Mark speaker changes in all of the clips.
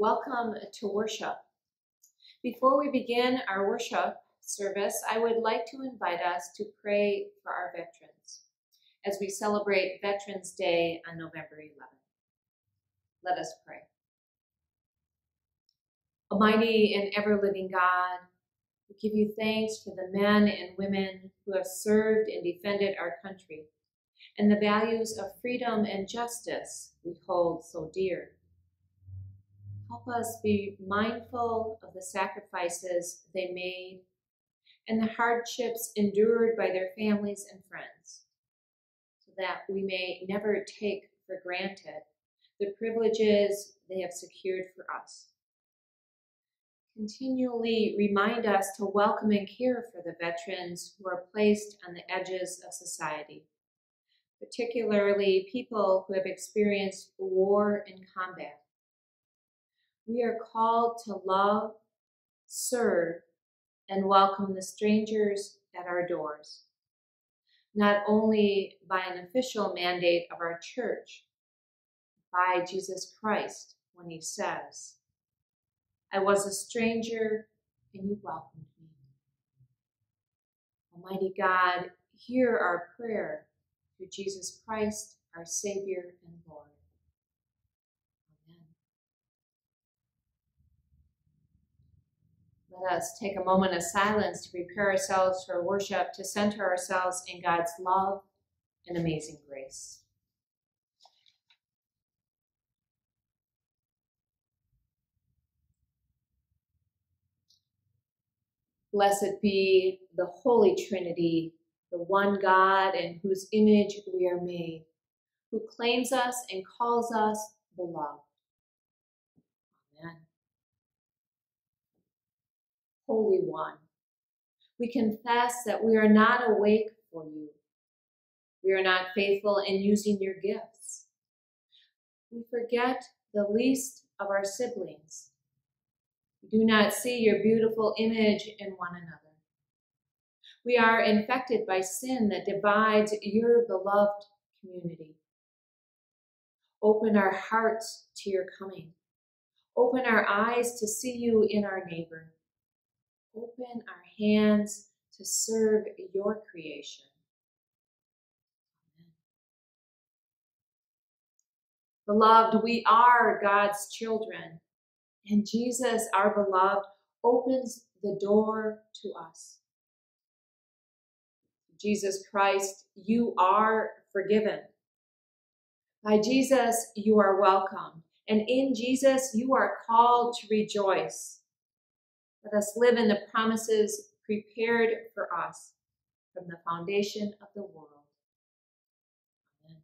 Speaker 1: Welcome to worship. Before we begin our worship service, I would like to invite us to pray for our veterans as we celebrate Veterans Day on November 11th. Let us pray. Almighty and ever living God, we give you thanks for the men and women who have served and defended our country and the values of freedom and justice we hold so dear. Help us be mindful of the sacrifices they made and the hardships endured by their families and friends, so that we may never take for granted the privileges they have secured for us. Continually remind us to welcome and care for the veterans who are placed on the edges of society particularly people who have experienced war and combat. We are called to love, serve, and welcome the strangers at our doors, not only by an official mandate of our church, by Jesus Christ when he says, I was a stranger and you welcomed me. Almighty God, hear our prayer through Jesus Christ, our Savior and Lord. Let us take a moment of silence to prepare ourselves for worship, to center ourselves in God's love and amazing grace. Blessed be the Holy Trinity, the one God in whose image we are made, who claims us and calls us beloved. Amen. Holy One, we confess that we are not awake for you. We are not faithful in using your gifts. We forget the least of our siblings. We do not see your beautiful image in one another. We are infected by sin that divides your beloved community. Open our hearts to your coming. Open our eyes to see you in our neighbor. Open our hands to serve your creation. Beloved, we are God's children, and Jesus, our beloved, opens the door to us. Jesus Christ, you are forgiven. By Jesus, you are welcome. And in Jesus, you are called to rejoice. Let us live in the promises prepared for us from the foundation of the world. Amen.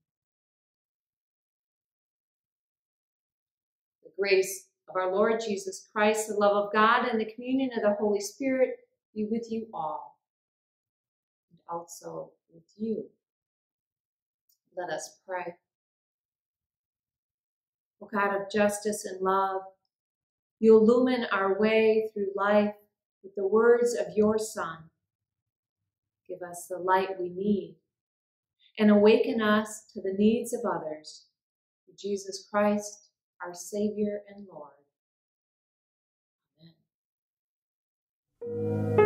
Speaker 1: The grace of our Lord Jesus Christ, the love of God, and the communion of the Holy Spirit be with you all and also with you. Let us pray. O God of justice and love, you illumine our way through life with the words of your Son. Give us the light we need and awaken us to the needs of others. Through Jesus Christ, our Savior and Lord. Amen.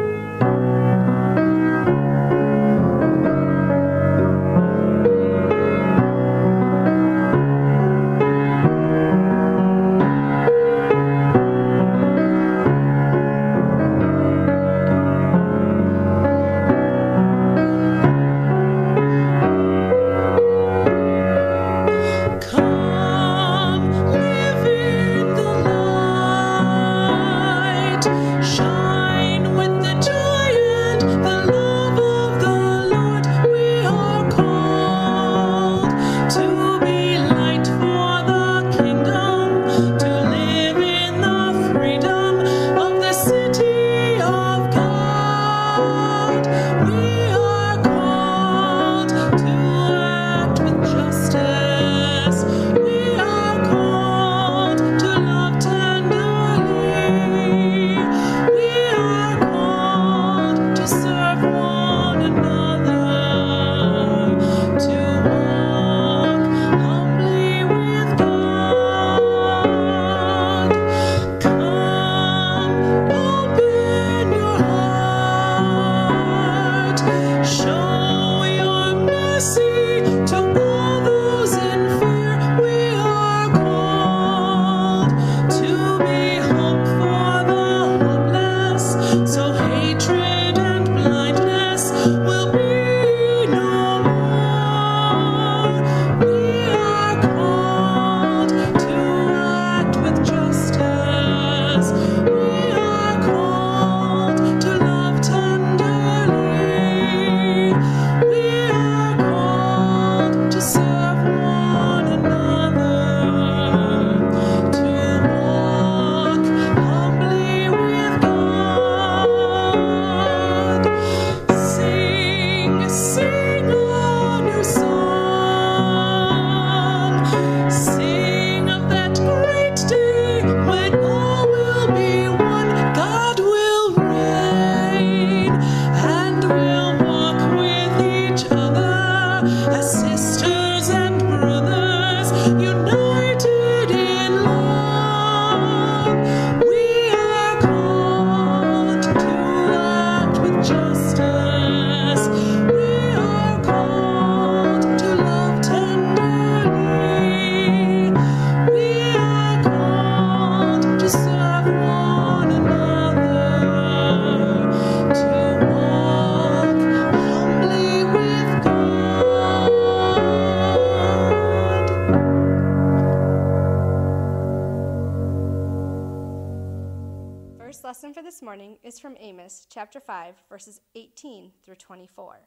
Speaker 2: Chapter 5, verses 18 through 24.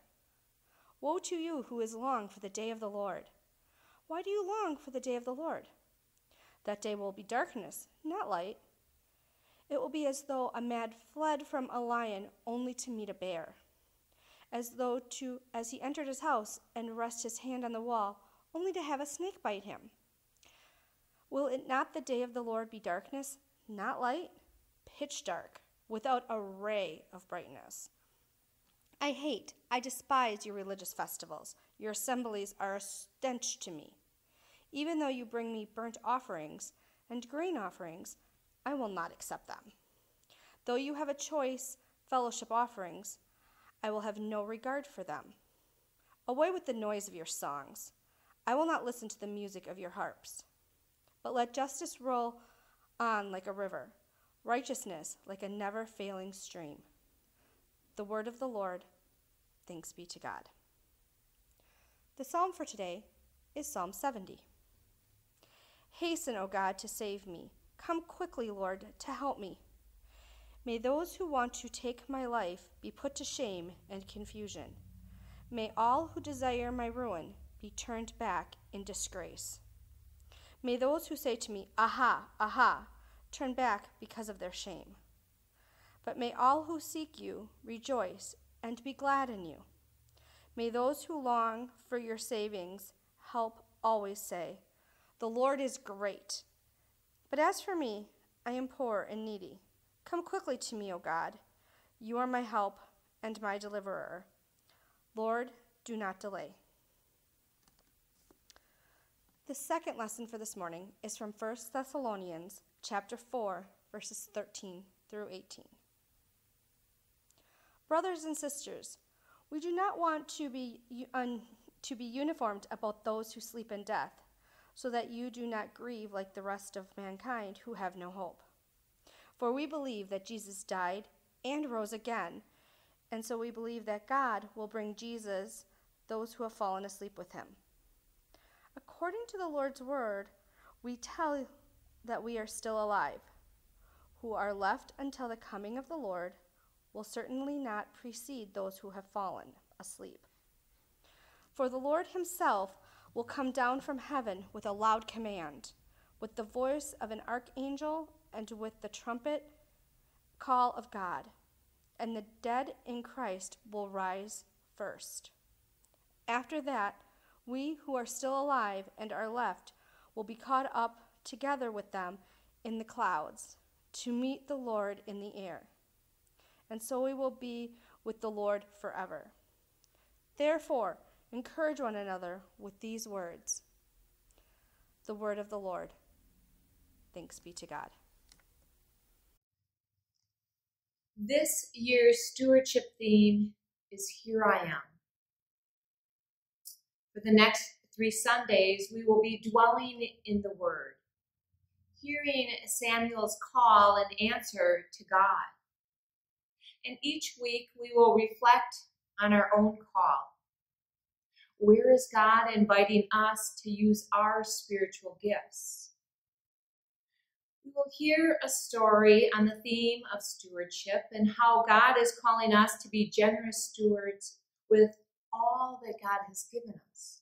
Speaker 2: Woe to you who is long for the day of the Lord. Why do you long for the day of the Lord? That day will be darkness, not light. It will be as though a man fled from a lion only to meet a bear, as though to as he entered his house and rest his hand on the wall only to have a snake bite him. Will it not the day of the Lord be darkness, not light? Pitch dark, without a ray of brightness. I hate, I despise your religious festivals. Your assemblies are a stench to me. Even though you bring me burnt offerings and grain offerings, I will not accept them. Though you have a choice fellowship offerings, I will have no regard for them. Away with the noise of your songs. I will not listen to the music of your harps. But let justice roll on like a river, righteousness like a never failing stream. The word of the Lord. Thanks be to God. The psalm for today is Psalm 70. Hasten, O God, to save me. Come quickly, Lord, to help me. May those who want to take my life be put to shame and confusion. May all who desire my ruin be turned back in disgrace. May those who say to me, Aha, aha, turn back because of their shame. But may all who seek you rejoice and be glad in you. May those who long for your savings help always say, The Lord is great. But as for me, I am poor and needy. Come quickly to me, O God. You are my help and my deliverer. Lord, do not delay. The second lesson for this morning is from 1 Thessalonians chapter 4 verses 13 through 18. Brothers and sisters, we do not want to be un, to be uniformed about those who sleep in death, so that you do not grieve like the rest of mankind who have no hope. For we believe that Jesus died and rose again, and so we believe that God will bring Jesus those who have fallen asleep with him. According to the Lord's word, we tell that we are still alive. Who are left until the coming of the Lord will certainly not precede those who have fallen asleep. For the Lord himself will come down from heaven with a loud command, with the voice of an archangel, and with the trumpet call of God. And the dead in Christ will rise first. After that, we who are still alive and are left will be caught up together with them in the clouds to meet the Lord in the air. And so we will be with the Lord forever. Therefore, encourage one another with these words the word of the Lord. Thanks be to God.
Speaker 1: This year's stewardship theme is Here I Am. For the next three Sundays, we will be dwelling in the Word, hearing Samuel's call and answer to God. And each week, we will reflect on our own call. Where is God inviting us to use our spiritual gifts? We will hear a story on the theme of stewardship and how God is calling us to be generous stewards with all that God has given us.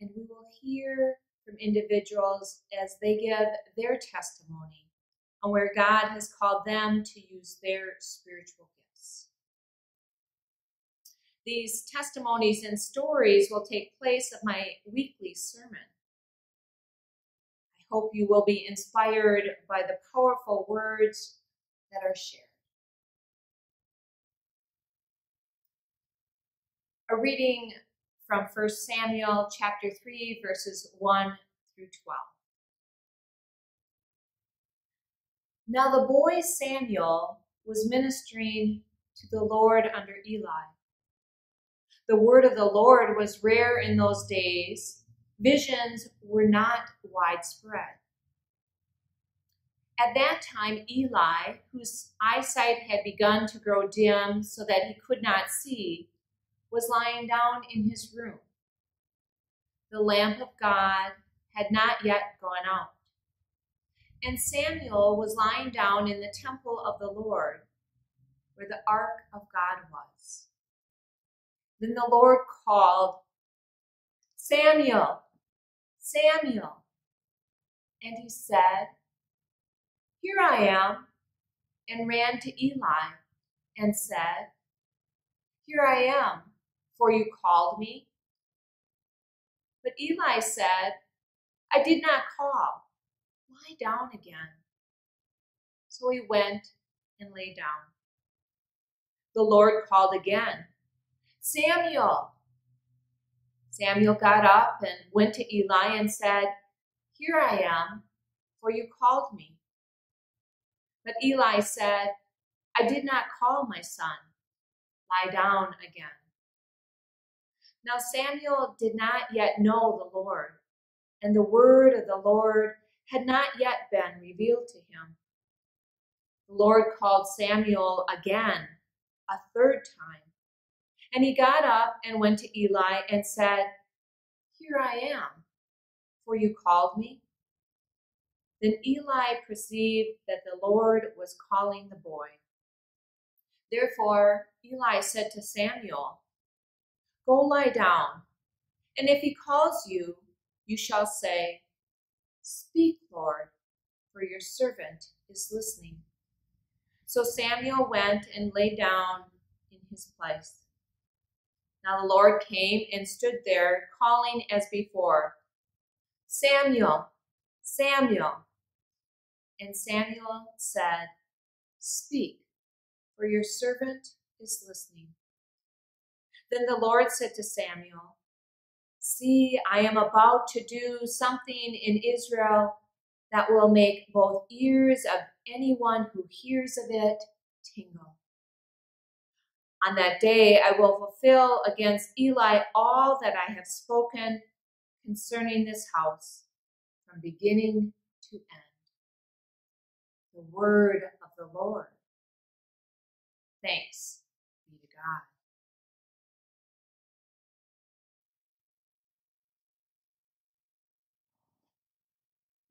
Speaker 1: And we will hear from individuals as they give their testimony on where God has called them to use their spiritual gifts. These testimonies and stories will take place of my weekly sermon. I hope you will be inspired by the powerful words that are shared. A reading from 1 Samuel chapter 3 verses 1 through 12. Now the boy Samuel was ministering to the Lord under Eli. The word of the Lord was rare in those days. Visions were not widespread. At that time, Eli, whose eyesight had begun to grow dim so that he could not see, was lying down in his room. The lamp of God had not yet gone out. And Samuel was lying down in the temple of the Lord, where the ark of God was. Then the Lord called, Samuel, Samuel. And he said, Here I am, and ran to Eli and said, Here I am, for you called me. But Eli said, I did not call lie down again. So he went and lay down. The Lord called again, Samuel. Samuel got up and went to Eli and said, Here I am, for you called me. But Eli said, I did not call my son. Lie down again. Now Samuel did not yet know the Lord, and the word of the Lord had not yet been revealed to him. The Lord called Samuel again, a third time. And he got up and went to Eli and said, Here I am, for you called me. Then Eli perceived that the Lord was calling the boy. Therefore, Eli said to Samuel, Go lie down, and if he calls you, you shall say, Speak, Lord, for your servant is listening. So Samuel went and lay down in his place. Now the Lord came and stood there, calling as before, Samuel, Samuel. And Samuel said, Speak, for your servant is listening. Then the Lord said to Samuel, See, I am about to do something in Israel that will make both ears of anyone who hears of it tingle. On that day, I will fulfill against Eli all that I have spoken concerning this house from beginning to end. The word of the Lord. Thanks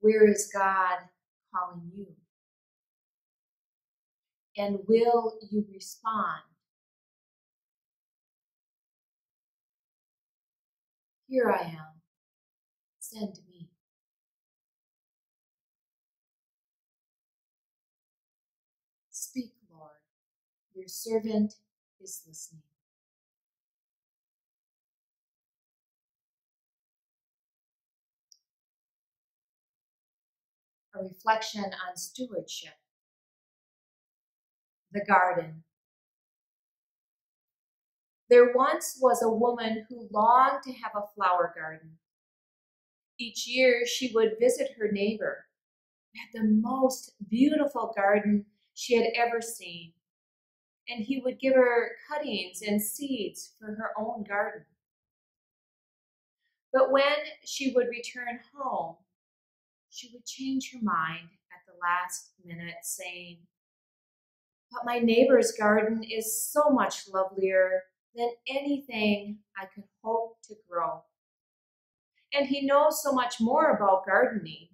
Speaker 1: Where is God calling you? And will you respond? Here I am. Send me. Speak, Lord. Your servant is listening. Reflection on stewardship. The garden. There once was a woman who longed to have a flower garden. Each year she would visit her neighbor, had the most beautiful garden she had ever seen, and he would give her cuttings and seeds for her own garden. But when she would return home, she would change her mind at the last minute, saying, But my neighbor's garden is so much lovelier than anything I could hope to grow. And he knows so much more about gardening.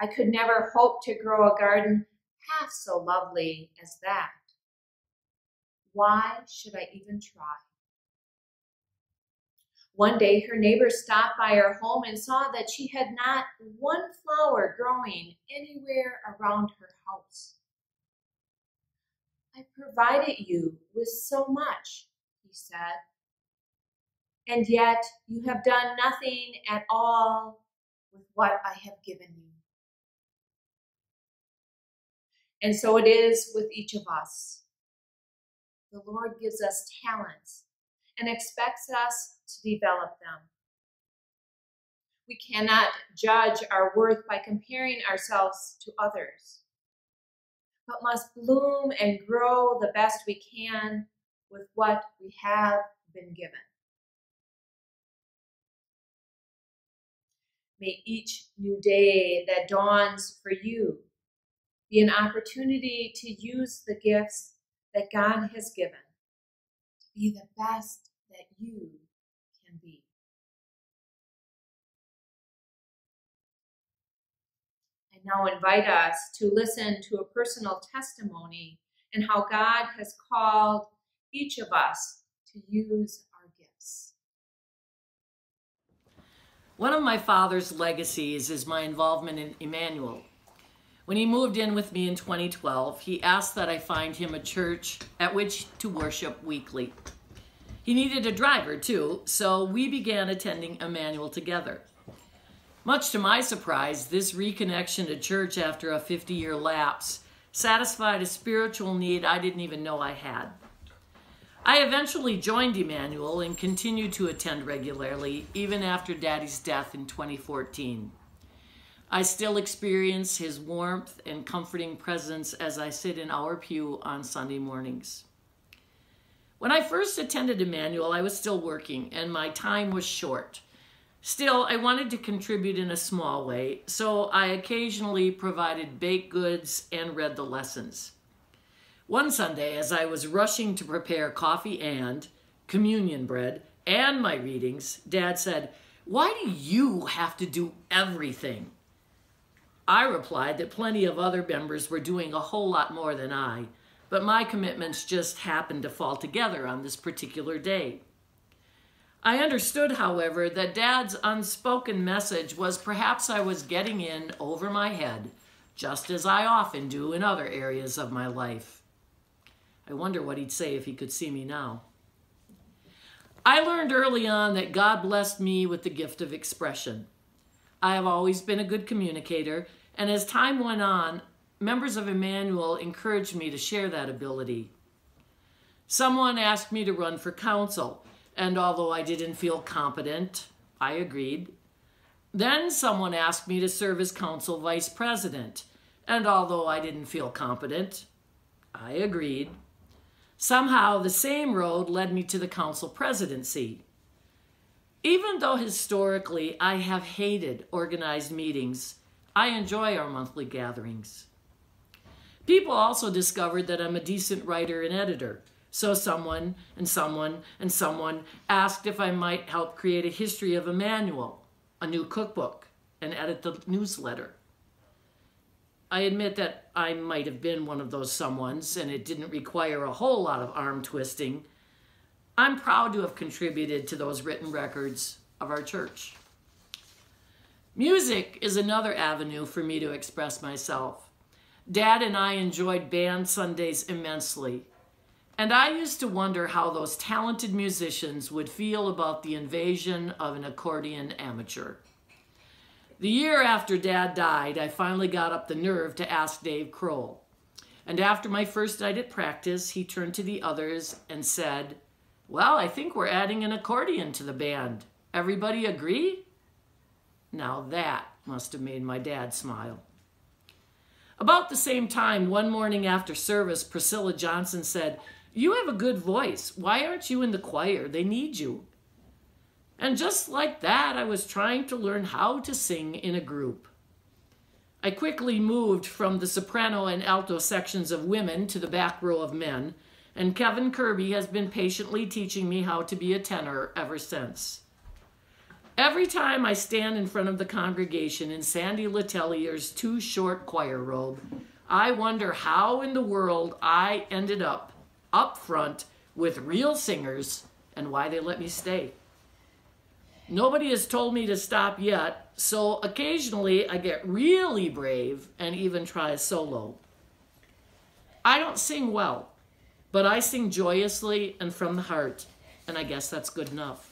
Speaker 1: I could never hope to grow a garden half so lovely as that. Why should I even try? One day her neighbor stopped by her home and saw that she had not one flower growing anywhere around her house. I provided you with so much, he said, and yet you have done nothing at all with what I have given you. And so it is with each of us. The Lord gives us talents and expects us to develop them. We cannot judge our worth by comparing ourselves to others, but must bloom and grow the best we can with what we have been given. May each new day that dawns for you be an opportunity to use the gifts that God has given to be the best that you now invite us to listen to a personal testimony and how God has called each of us to use our gifts.
Speaker 3: One of my father's legacies is my involvement in Immanuel. When he moved in with me in 2012, he asked that I find him a church at which to worship weekly. He needed a driver too, so we began attending Immanuel together. Much to my surprise, this reconnection to church after a 50 year lapse satisfied a spiritual need I didn't even know I had. I eventually joined Immanuel and continued to attend regularly, even after Daddy's death in 2014. I still experience his warmth and comforting presence as I sit in our pew on Sunday mornings. When I first attended Immanuel, I was still working and my time was short. Still, I wanted to contribute in a small way, so I occasionally provided baked goods and read the lessons. One Sunday, as I was rushing to prepare coffee and communion bread and my readings, Dad said, Why do you have to do everything? I replied that plenty of other members were doing a whole lot more than I, but my commitments just happened to fall together on this particular day. I understood, however, that Dad's unspoken message was perhaps I was getting in over my head, just as I often do in other areas of my life. I wonder what he'd say if he could see me now. I learned early on that God blessed me with the gift of expression. I have always been a good communicator, and as time went on, members of Immanuel encouraged me to share that ability. Someone asked me to run for council, and although I didn't feel competent, I agreed. Then someone asked me to serve as council vice president, and although I didn't feel competent, I agreed. Somehow the same road led me to the council presidency. Even though historically I have hated organized meetings, I enjoy our monthly gatherings. People also discovered that I'm a decent writer and editor, so someone and someone and someone asked if I might help create a history of Immanuel, a new cookbook, and edit the newsletter. I admit that I might have been one of those someones, and it didn't require a whole lot of arm twisting. I'm proud to have contributed to those written records of our church. Music is another avenue for me to express myself. Dad and I enjoyed band Sundays immensely. And I used to wonder how those talented musicians would feel about the invasion of an accordion amateur. The year after Dad died, I finally got up the nerve to ask Dave Kroll. And after my first night at practice, he turned to the others and said, Well, I think we're adding an accordion to the band. Everybody agree? Now that must have made my dad smile. About the same time, one morning after service, Priscilla Johnson said, You have a good voice. Why aren't you in the choir? They need you. And just like that, I was trying to learn how to sing in a group. I quickly moved from the soprano and alto sections of women to the back row of men, and Kevin Kirby has been patiently teaching me how to be a tenor ever since. Every time I stand in front of the congregation in Sandy Letellier's too short choir robe, I wonder how in the world I ended up up front with real singers and why they let me stay. Nobody has told me to stop yet, so occasionally I get really brave and even try a solo. I don't sing well, but I sing joyously and from the heart, and I guess that's good enough.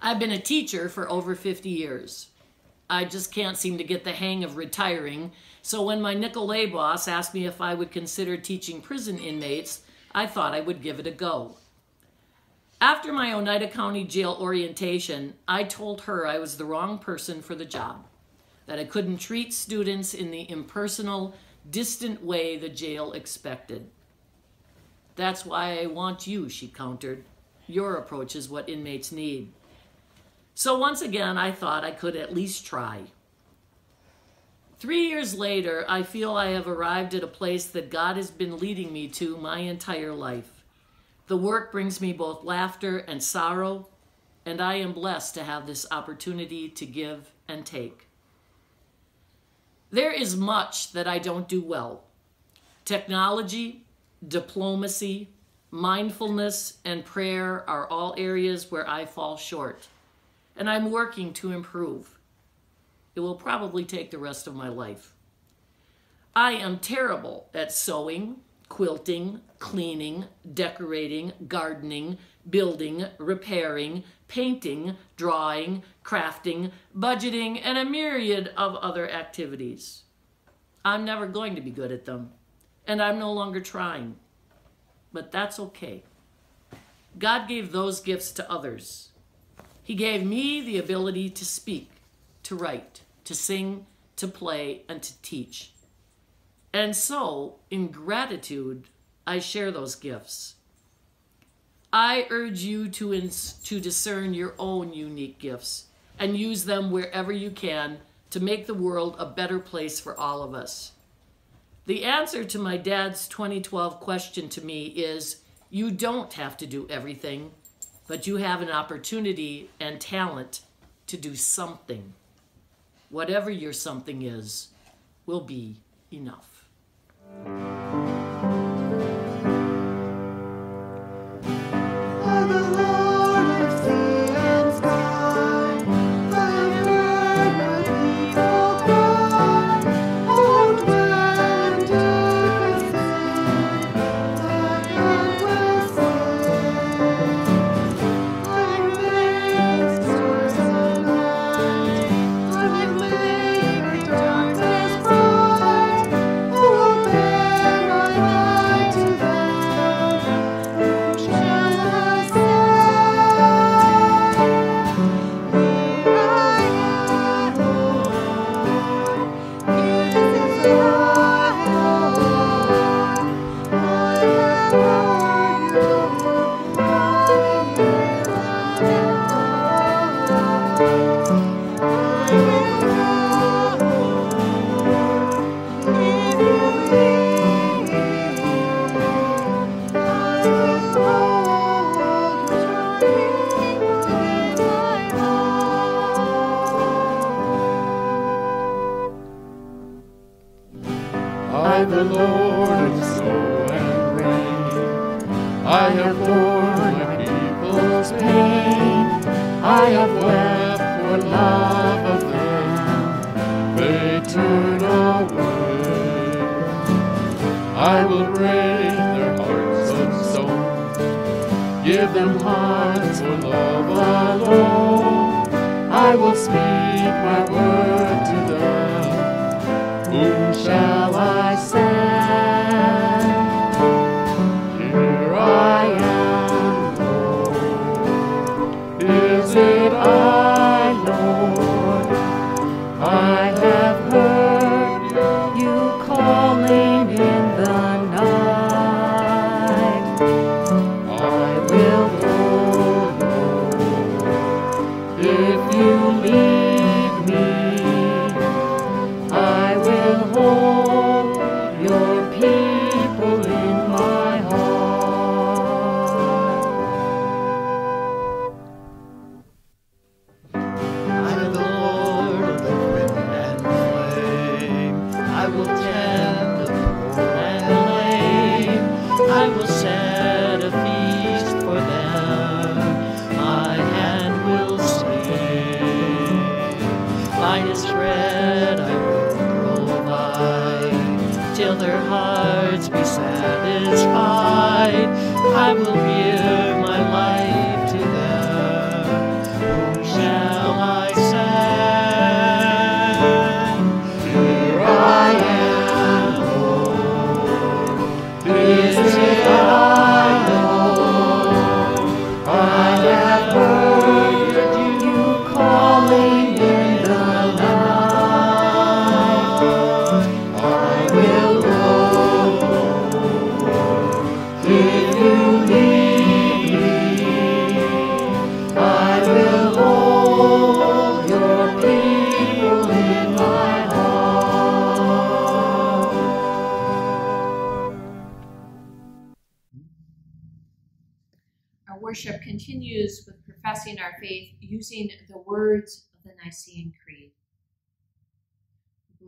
Speaker 3: I've been a teacher for over 50 years. I just can't seem to get the hang of retiring, so when my Nicolet boss asked me if I would consider teaching prison inmates, I thought I would give it a go. After my Oneida County Jail orientation, I told her I was the wrong person for the job, that I couldn't treat students in the impersonal, distant way the jail expected. That's why I want you, she countered. Your approach is what inmates need. So once again, I thought I could at least try. Three years later, I feel I have arrived at a place that God has been leading me to my entire life. The work brings me both laughter and sorrow, and I am blessed to have this opportunity to give and take. There is much that I don't do well. Technology, diplomacy, mindfulness, and prayer are all areas where I fall short, and I'm working to improve. It will probably take the rest of my life. I am terrible at sewing, quilting, cleaning, decorating, gardening, building, repairing, painting, drawing, crafting, budgeting, and a myriad of other activities. I'm never going to be good at them, and I'm no longer trying. But that's okay. God gave those gifts to others. He gave me the ability to speak, to write, to sing, to play, and to teach. And so, in gratitude, I share those gifts. I urge you to, ins- to discern your own unique gifts and use them wherever you can to make the world a better place for all of us. The answer to my dad's 2012 question to me is you don't have to do everything, but you have an opportunity and talent to do something. Whatever your something is, will be enough.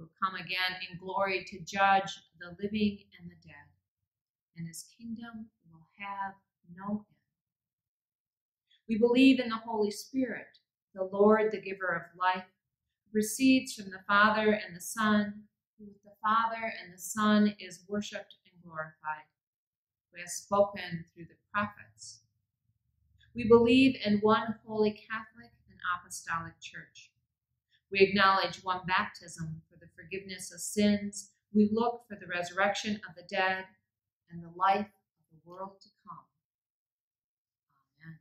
Speaker 1: Will come again in glory to judge the living and the dead, and his kingdom will have no end. We believe in the Holy Spirit, the Lord, the giver of life, who proceeds from the Father and the Son, who with the Father and the Son is worshipped and glorified, who has spoken through the prophets. We believe in one holy Catholic and Apostolic Church. We acknowledge one baptism for the forgiveness of sins. We look for the resurrection of the dead and the life of the world to come. Amen.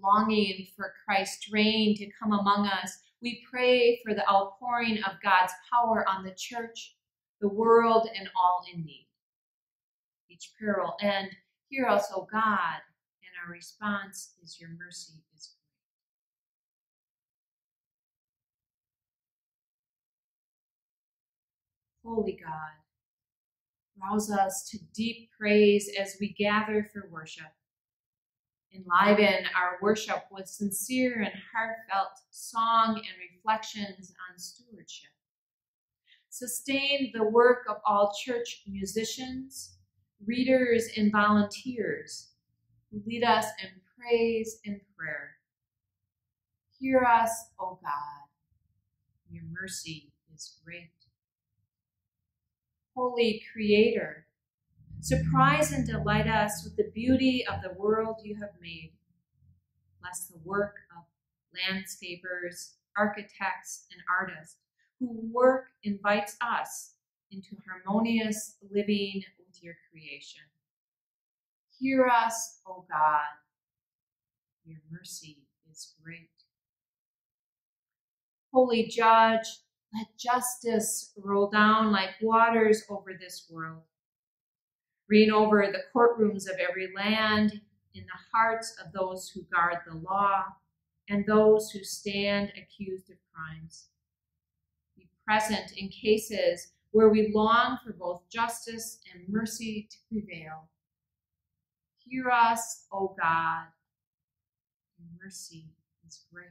Speaker 1: Longing for Christ's reign to come among us, we pray for the outpouring of God's power on the church, the world, and all in need. Each prayer will end, Hear us, O God, and our response is Your mercy is great. Holy God, rouse us to deep praise as we gather for worship. Enliven our worship with sincere and heartfelt song and reflections on stewardship. Sustain the work of all church musicians, readers, and volunteers who lead us in praise and prayer. Hear us, O God. Your mercy is great. Holy Creator, surprise and delight us with the beauty of the world you have made. Bless the work of landscapers, architects, and artists whose work invites us into harmonious living with your creation. Hear us, O God. Your mercy is great. Holy Judge, let justice roll down like waters over this world. Reign over the courtrooms of every land, in the hearts of those who guard the law and those who stand accused of crimes. Be present in cases where we long for both justice and mercy to prevail. Hear us, O God. Mercy is great.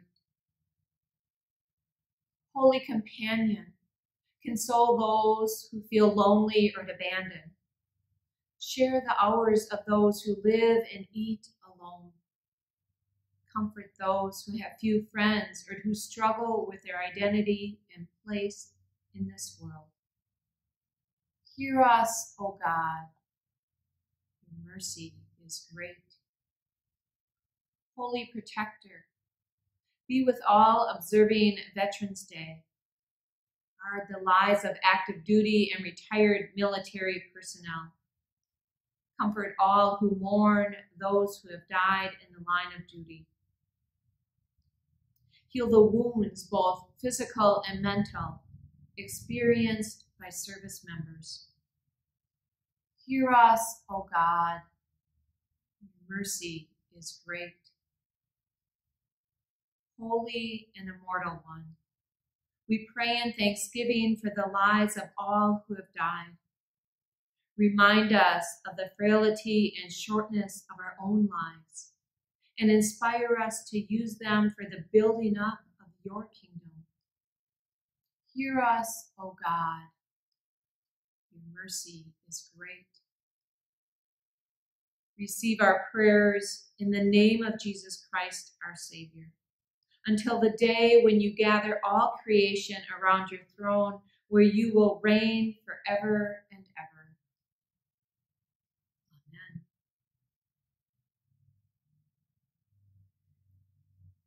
Speaker 1: Holy Companion, console those who feel lonely or abandoned. Share the hours of those who live and eat alone. Comfort those who have few friends or who struggle with their identity and place in this world. Hear us, O God. Your mercy is great. Holy Protector, be with all observing Veterans Day. Guard the lives of active duty and retired military personnel. Comfort all who mourn those who have died in the line of duty. Heal the wounds, both physical and mental, experienced by service members. Hear us, O God. Your mercy is great. Holy and immortal one, we pray in thanksgiving for the lives of all who have died. Remind us of the frailty and shortness of our own lives and inspire us to use them for the building up of your kingdom. Hear us, O God. Your mercy is great. Receive our prayers in the name of Jesus Christ, our Savior. until the day when you gather all creation around your throne, where you will reign forever and ever. Amen.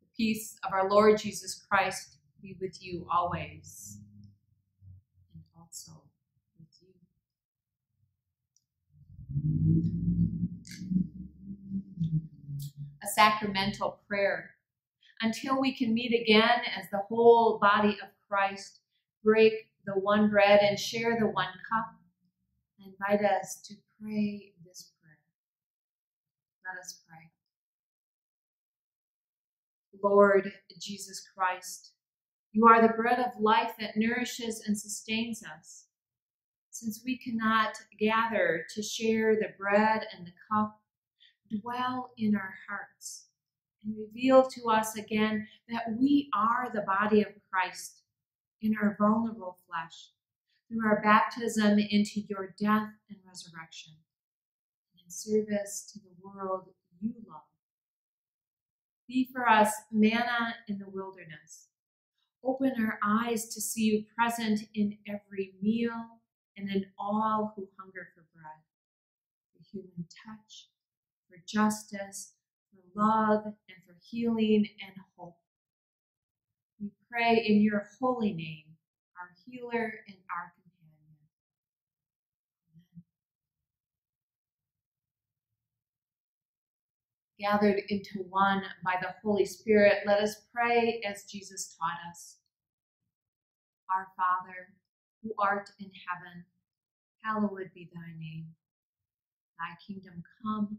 Speaker 1: The peace of our Lord Jesus Christ be with you always, and also with you. A sacramental prayer until we can meet again as the whole body of Christ, break the one bread and share the one cup. Invite us to pray this prayer. Let us pray. Lord Jesus Christ, you are the bread of life that nourishes and sustains us. Since we cannot gather to share the bread and the cup, dwell in our hearts and reveal to us again that we are the body of Christ in our vulnerable flesh through our baptism into your death and resurrection and in service to the world you love. Be for us manna in the wilderness. Open our eyes to see you present in every meal and in all who hunger for bread, the human touch, for justice, for love, and for healing and hope. We pray in your holy name, our healer and our companion. Amen. Gathered into one by the Holy Spirit, let us pray as Jesus taught us. Our Father, who art in heaven, hallowed be thy name. Thy kingdom come,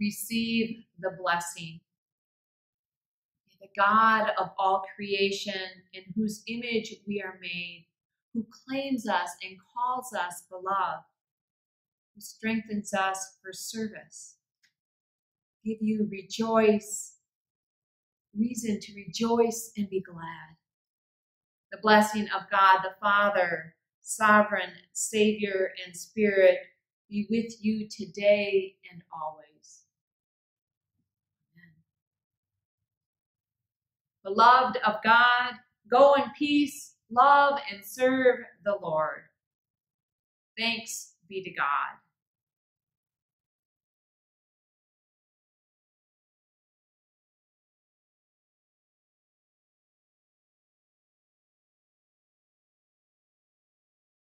Speaker 1: Receive the blessing. The God of all creation, in whose image we are made, who claims us and calls us beloved, who strengthens us for service, give you rejoice, reason to rejoice and be glad. The blessing of God the Father, sovereign Savior and Spirit, be with you today and always. Beloved of God, go in peace, love, and serve the Lord. Thanks be to God.